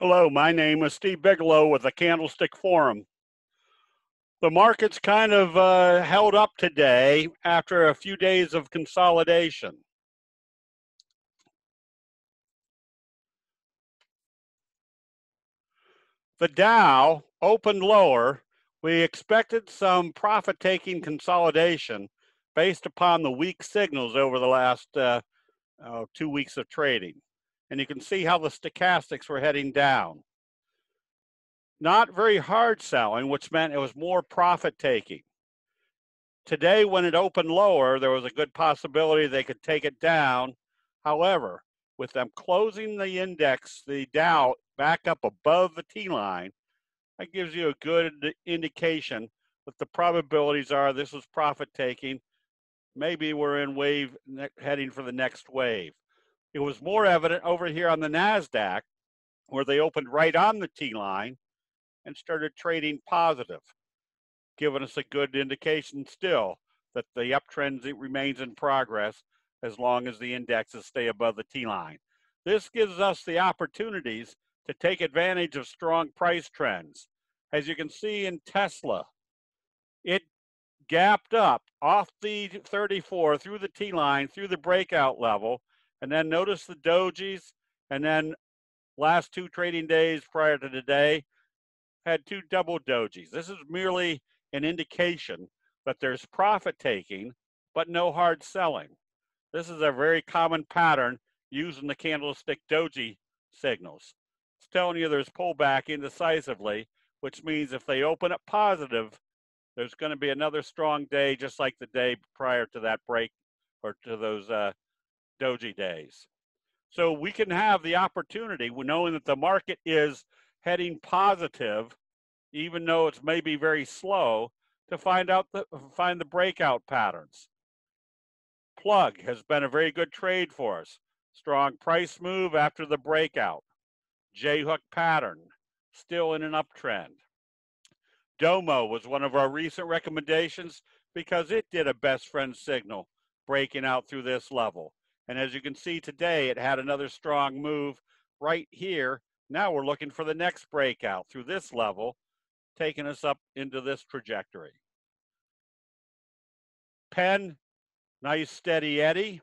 Hello, my name is Steve Bigalow with the Candlestick Forum. The market's kind of uh, held up today after a few days of consolidation. The Dow opened lower. We expected some profit taking consolidation based upon the weak signals over the last uh, uh, two weeks of trading and you can see how the stochastics were heading down. Not very hard selling, which meant it was more profit taking. Today, when it opened lower, there was a good possibility they could take it down. However, with them closing the index, the Dow back up above the T line, that gives you a good indication that the probabilities are this was profit taking. Maybe we're in wave heading for the next wave. It was more evident over here on the NASDAQ, where they opened right on the T line and started trading positive, giving us a good indication still that the uptrend remains in progress as long as the indexes stay above the T line. This gives us the opportunities to take advantage of strong price trends. As you can see in Tesla, it gapped up off the 34 through the T line, through the breakout level, and then notice the dojis, and then last two trading days prior to today had two double dojis. This is merely an indication that there's profit taking, but no hard selling. This is a very common pattern using the candlestick doji signals. It's telling you there's pullback indecisively, which means if they open up positive, there's going to be another strong day, just like the day prior to that break or to those uh, doji days. So we can have the opportunity, knowing that the market is heading positive, even though it's maybe very slow, to find out the find the breakout patterns. Plug has been a very good trade for us. Strong price move after the breakout. J hook pattern, still in an uptrend. Domo was one of our recent recommendations because it did a best friend signal breaking out through this level. And as you can see today, it had another strong move right here. Now we're looking for the next breakout through this level, taking us up into this trajectory. Pen, nice steady eddy.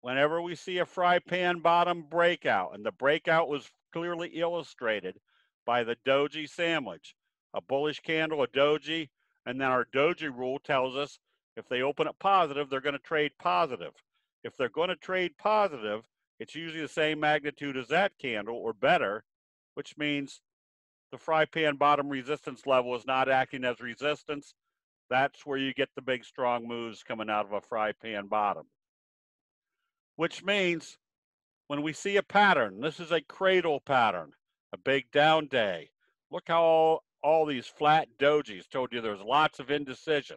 Whenever we see a fry pan bottom breakout, and the breakout was clearly illustrated by the doji sandwich, a bullish candle, a doji, and then our doji rule tells us if they open up positive, they're going to trade positive. If they're going to trade positive, it's usually the same magnitude as that candle or better, which means the fry pan bottom resistance level is not acting as resistance. That's where you get the big strong moves coming out of a fry pan bottom. Which means when we see a pattern, this is a cradle pattern, a big down day. Look how all, all these flat dojis told you there's lots of indecision.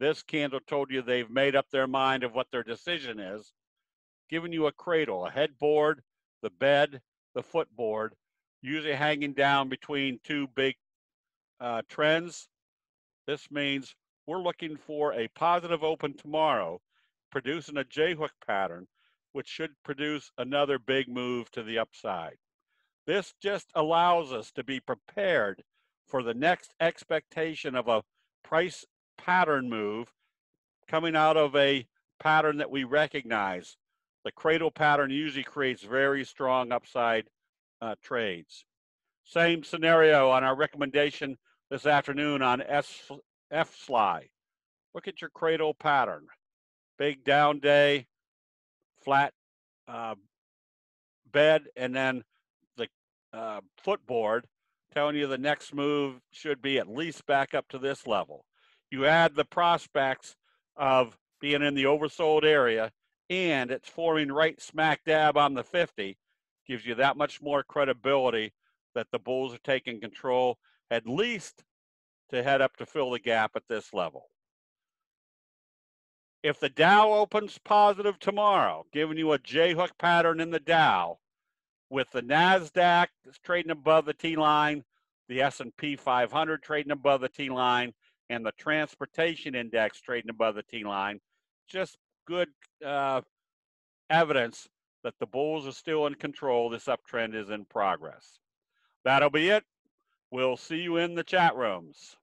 This candle told you they've made up their mind of what their decision is, giving you a cradle, a headboard, the bed, the footboard, usually hanging down between two big uh, trends. This means we're looking for a positive open tomorrow, producing a J-hook pattern, which should produce another big move to the upside. This just allows us to be prepared for the next expectation of a price pattern move coming out of a pattern that we recognize. The cradle pattern usually creates very strong upside uh, trades. Same scenario on our recommendation this afternoon on S, F SLY. Look at your cradle pattern. Big down day, flat uh, bed, and then the uh, footboard telling you the next move should be at least back up to this level you add the prospects of being in the oversold area and it's forming right smack dab on the 50 gives you that much more credibility that the bulls are taking control at least to head up to fill the gap at this level. If the dow opens positive tomorrow giving you a j-hook pattern in the dow with the nasdaq trading above the t line the s&p 500 trading above the t line and the transportation index trading above the T line. Just good uh, evidence that the bulls are still in control. This uptrend is in progress. That'll be it. We'll see you in the chat rooms.